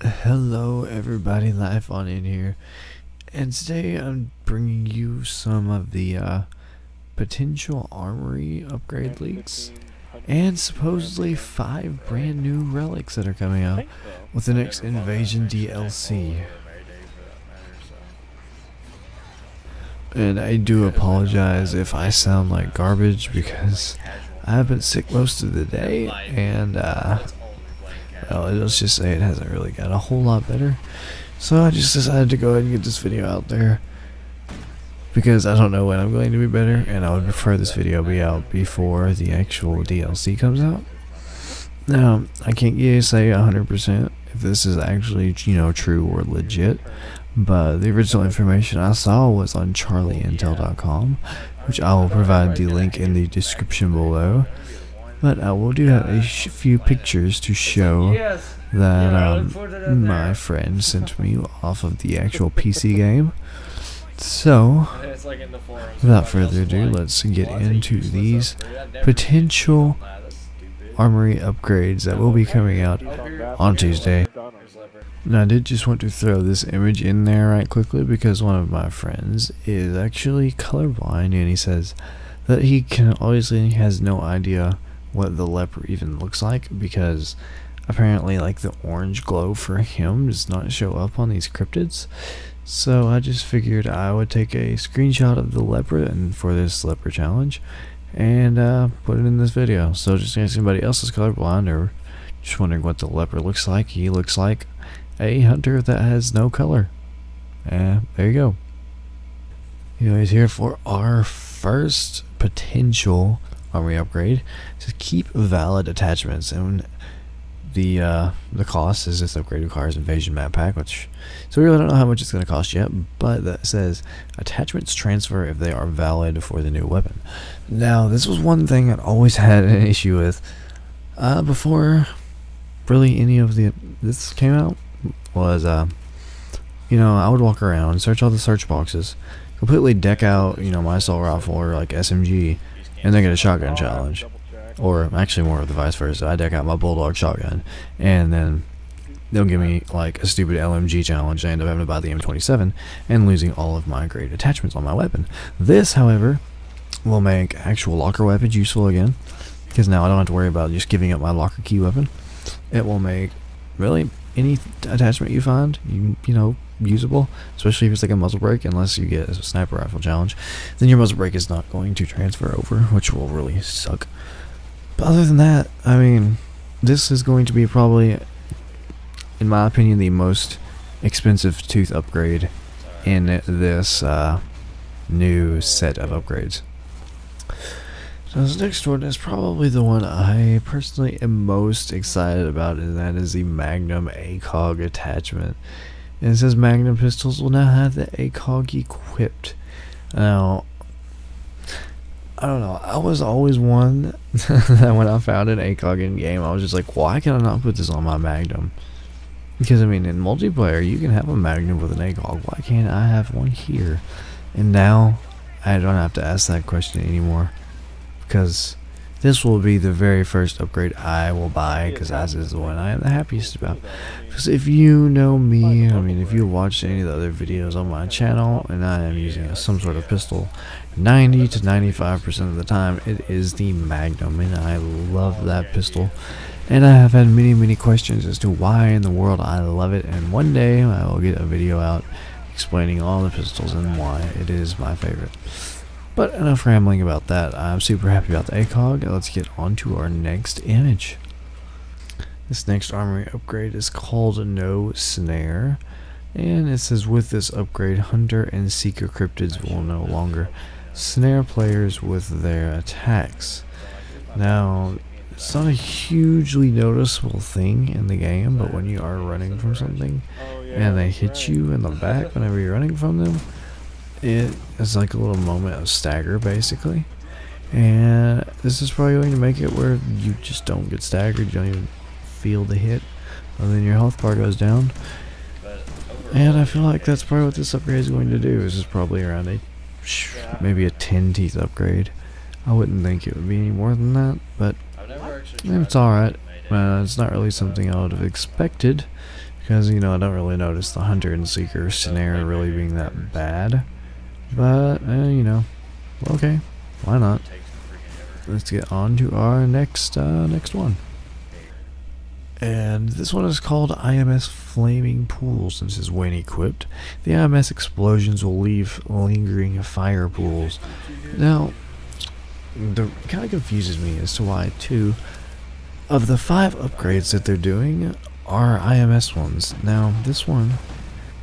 Hello, everybody, Life On End here, and today I'm bringing you some of the uh, potential armory upgrade leaks and supposedly five brand new relics that are coming out with the next Invasion DLC. And I do apologize if I sound like garbage because I've been sick most of the day and uh, well, let's just say it hasn't really got a whole lot better. So I just decided to go ahead and get this video out there. Because I don't know when I'm going to be better, and I would prefer this video be out before the actual DLC comes out. Now, I can't say 100% if this is actually, you know, true or legit, but the original information I saw was on charlieintel.com, which I will provide the link in the description below. But I will do have a few pictures to show that um, my friend sent me off of the actual PC game. So, without further ado, let's get into these potential armory upgrades that will be coming out on Tuesday. Now I did just want to throw this image in there right quickly because one of my friends is actually colorblind and he says that he can obviously has no idea what the leper even looks like because apparently like the orange glow for him does not show up on these cryptids. So I just figured I would take a screenshot of the leper and for this leper challenge and uh, put it in this video. So just in case anybody else is colorblind or just wondering what the leper looks like he looks like a hunter that has no color. And there you go. Anyways here for our first potential armory upgrade. To keep valid attachments and the uh, the cost is this upgrade requires invasion map pack which so we really don't know how much it's going to cost yet but that says attachments transfer if they are valid for the new weapon. Now this was one thing I always had an issue with uh, before really any of the this came out was uh, you know I would walk around search all the search boxes completely deck out you know my assault rifle or like SMG and then get a shotgun challenge. Or actually more of the vice versa. I deck out my bulldog shotgun and then they'll give me like a stupid LMG challenge. I end up having to buy the M27 and losing all of my great attachments on my weapon. This, however, will make actual locker weapons useful again because now I don't have to worry about just giving up my locker key weapon. It will make really any attachment you find, you you know, usable, especially if it's like a muzzle brake, unless you get a sniper rifle challenge, then your muzzle brake is not going to transfer over, which will really suck. But other than that, I mean, this is going to be probably, in my opinion, the most expensive tooth upgrade in this uh, new set of upgrades. So this next one is probably the one I personally am most excited about, and that is the Magnum ACOG attachment. And it says Magnum pistols will now have the ACOG equipped. Now, I don't know. I was always one that when I found an ACOG in game, I was just like, why can I not put this on my Magnum? Because I mean, in multiplayer, you can have a Magnum with an ACOG. Why can't I have one here? And now, I don't have to ask that question anymore, because this will be the very first upgrade I will buy because this is the one I am the happiest about. Because if you know me, I mean if you watched any of the other videos on my channel and I am using some sort of pistol, 90 to 95% of the time it is the Magnum and I love that pistol. And I have had many many questions as to why in the world I love it and one day I will get a video out explaining all the pistols and why it is my favorite. But enough rambling about that. I'm super happy about the ACOG. Let's get on to our next image. This next armory upgrade is called No Snare. And it says with this upgrade, Hunter and Seeker cryptids will no longer snare players with their attacks. Now, it's not a hugely noticeable thing in the game, but when you are running from something and they hit you in the back whenever you're running from them, it is like a little moment of stagger basically. And this is probably going to make it where you just don't get staggered. You don't even feel the hit. And then your health bar goes down. And I feel like that's probably what this upgrade is going to do. This is probably around a maybe a 10 teeth upgrade. I wouldn't think it would be any more than that but it's alright uh, it's not really something I would have expected because you know I don't really notice the hunter and seeker scenario really being that bad. But eh, you know, okay, why not? Let's get on to our next uh, next one. And this one is called IMS Flaming Pools. since it's when equipped. The IMS explosions will leave lingering fire pools. Now, the kind of confuses me as to why two of the five upgrades that they're doing are IMS ones. Now, this one,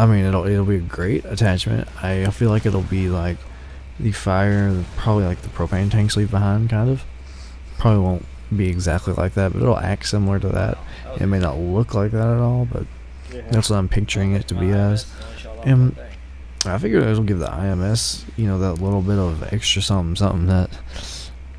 I mean, it'll it'll be a great attachment. I feel like it'll be like the fire, probably like the propane tanks leave behind, kind of. Probably won't be exactly like that, but it'll act similar to that. It may not look like that at all, but that's what I'm picturing it to be as. And I figure it'll give the IMS, you know, that little bit of extra something, something that,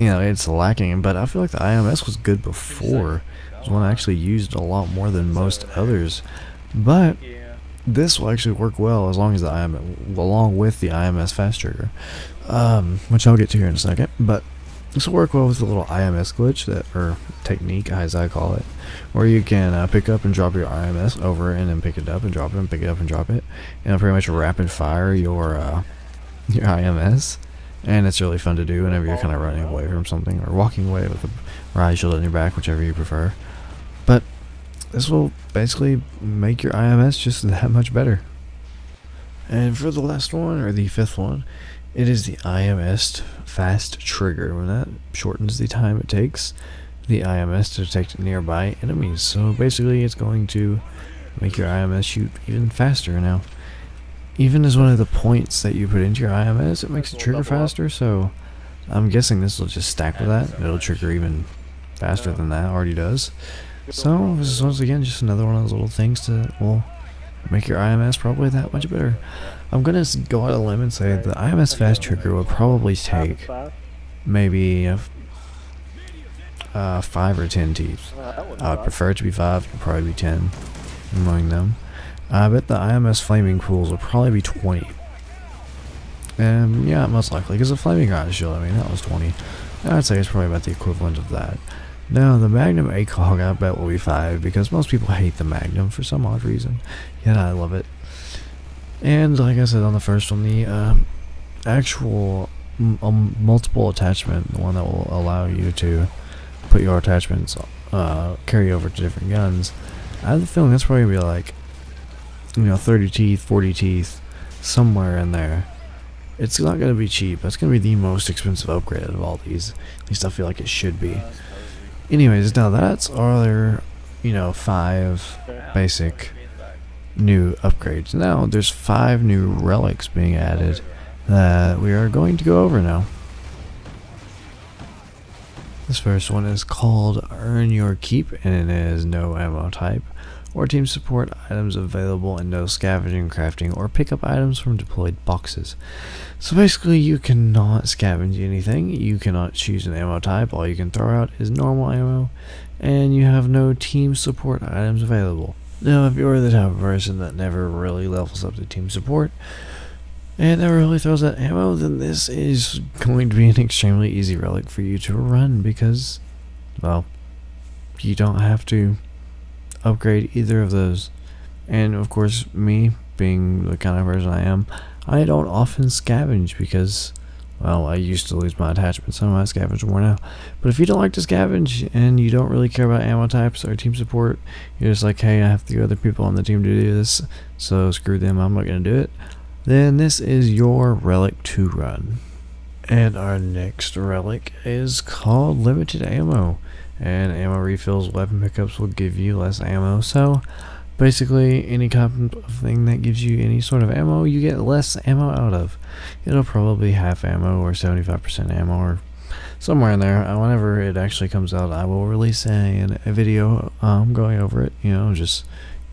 you know, it's lacking. But I feel like the IMS was good before. It was one I actually used a lot more than most others. But this will actually work well as long as the IMS, along with the IMS fast trigger, um, which I'll get to here in a second. But this will work well with the little IMS glitch that, or technique as I call it, where you can uh, pick up and drop your IMS over and then pick it up and drop it and pick it up and drop it, and pretty much rapid fire your uh, your IMS, and it's really fun to do whenever you're kind of running away from something or walking away with a riot shield on your back, whichever you prefer. This will basically make your IMS just that much better. And for the last one, or the fifth one, it is the IMS fast trigger. When that shortens the time it takes the IMS to detect nearby enemies. So basically it's going to make your IMS shoot even faster now. Even as one of the points that you put into your IMS, it makes it trigger faster, so I'm guessing this will just stack with that. It'll trigger even faster than that already does. So this is once again just another one of those little things to, well, make your IMS probably that much better. I'm gonna go out on a limb and say the IMS fast trigger would probably take maybe uh, five or ten teeth. I would prefer it to be five, but probably be ten among them. I bet the IMS flaming pools will probably be 20. And yeah, most likely, because the flaming riot shield, I mean, that was 20. I'd say it's probably about the equivalent of that. Now, the Magnum ACOG I bet will be 5 because most people hate the Magnum for some odd reason. Yet I love it. And like I said on the first one, the uh, actual um, multiple attachment, the one that will allow you to put your attachments uh, carry over to different guns, I have the feeling that's probably be like, you know, 30 teeth, 40 teeth, somewhere in there. It's not going to be cheap. It's going to be the most expensive upgrade of all these. At least I feel like it should be. Anyways, now that's our, you know, five basic new upgrades. Now there's five new relics being added that we are going to go over now. This first one is called Earn Your Keep and it is no ammo type or team support items available and no scavenging, crafting, or pick up items from deployed boxes. So basically you cannot scavenge anything, you cannot choose an ammo type, all you can throw out is normal ammo, and you have no team support items available. Now if you're the type of person that never really levels up to team support, and never really throws out ammo, then this is going to be an extremely easy relic for you to run because, well, you don't have to upgrade either of those. And of course, me being the kind of person I am, I don't often scavenge because, well, I used to lose my attachment. Some of my scavenge worn out. But if you don't like to scavenge and you don't really care about ammo types or team support, you're just like, hey, I have three other people on the team to do this, so screw them, I'm not going to do it. Then this is your relic to run. And our next relic is called Limited Ammo and ammo refills weapon pickups will give you less ammo. So basically any kind of thing that gives you any sort of ammo you get less ammo out of. It'll probably half ammo or 75% ammo or somewhere in there. Uh, whenever it actually comes out I will release a, a video um, going over it you know just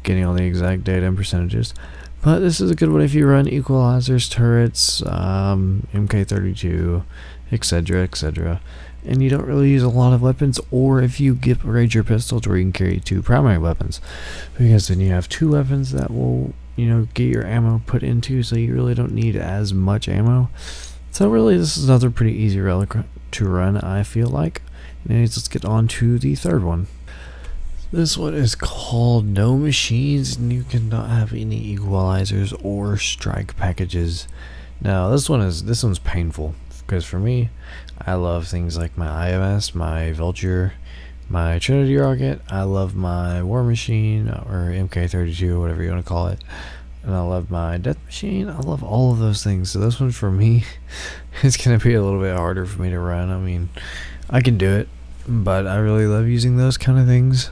getting all the exact data and percentages but this is a good one if you run equalizers turrets um, MK32 etc etc and you don't really use a lot of weapons, or if you get Ranger pistols where you can carry two primary weapons, because then you have two weapons that will, you know, get your ammo put into, so you really don't need as much ammo. So really, this is another pretty easy relic to run, I feel like. Anyways, let's get on to the third one. This one is called No Machines, and you cannot have any equalizers or strike packages. Now, this one is this one's painful because for me, I love things like my IMS, my Vulture, my Trinity rocket. I love my War Machine or MK32, whatever you want to call it. And I love my Death Machine. I love all of those things. So this one for me, it's gonna be a little bit harder for me to run. I mean, I can do it, but I really love using those kind of things.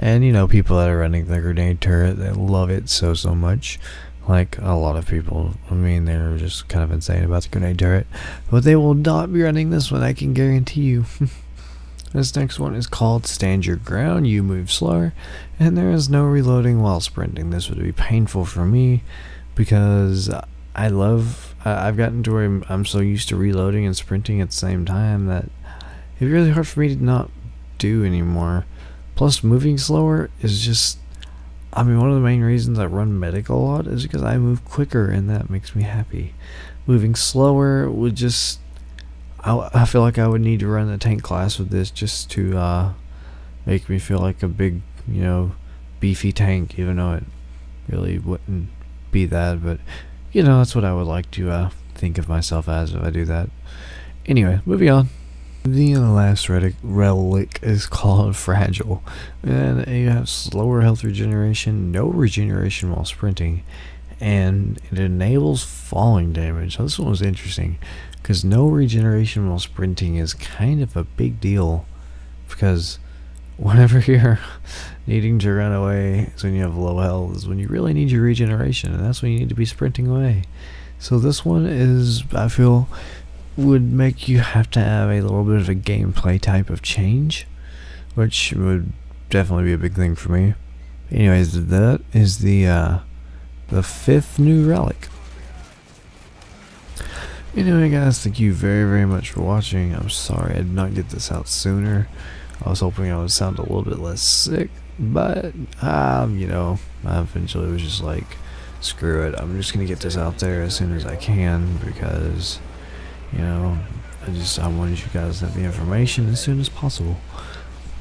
And you know, people that are running the grenade turret, they love it so so much. Like a lot of people, I mean, they're just kind of insane about the grenade turret, but they will not be running this one. I can guarantee you. This next one is called Stand Your Ground, You Move Slower, and there is no reloading while sprinting. This would be painful for me because I love, I've gotten to where I'm so used to reloading and sprinting at the same time that it's really hard for me to not do anymore. Plus, moving slower is just, I mean, one of the main reasons I run medic a lot is because I move quicker and that makes me happy. Moving slower would just I, I feel like I would need to run the tank class with this just to uh, make me feel like a big, you know, beefy tank, even though it really wouldn't be that. But, you know, that's what I would like to uh, think of myself as if I do that. Anyway, moving on. The last relic, relic is called Fragile, and you uh, have slower health regeneration, no regeneration while sprinting, and it enables falling damage. So this one was interesting because no regeneration while sprinting is kind of a big deal because whenever you're needing to run away is when you have low health is when you really need your regeneration and that's when you need to be sprinting away so this one is i feel would make you have to have a little bit of a gameplay type of change which would definitely be a big thing for me anyways that is the uh the fifth new relic Anyway guys, thank you very very much for watching. I'm sorry I did not get this out sooner. I was hoping I would sound a little bit less sick, but um, you know, I eventually was just like, screw it. I'm just gonna get this out there as soon as I can because, you know, I just I wanted you guys to have the information as soon as possible.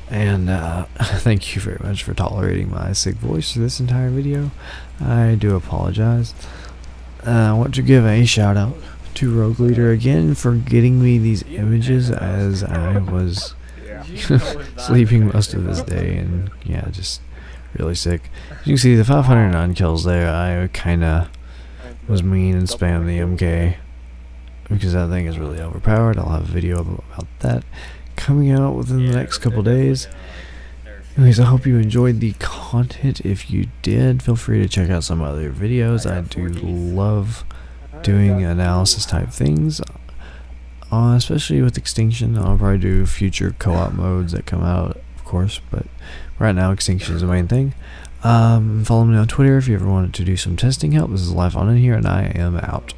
And uh, thank you very much for tolerating my sick voice for this entire video. I do apologize. Uh, I want to give a shout out to Rogue Leader again for getting me these images as I was sleeping most of this day and yeah, just really sick. As you can see the 509 kills there, I kinda was mean and spammed the MK because that thing is really overpowered. I'll have a video about that coming out within the next couple days. Anyways, I hope you enjoyed the content. If you did, feel free to check out some other videos. I do love doing analysis type things. Uh, especially with Extinction, I'll probably do future co-op modes that come out, of course, but right now Extinction is the main thing. Um, follow me on Twitter if you ever wanted to do some testing help. This is Life On End here, and I am out.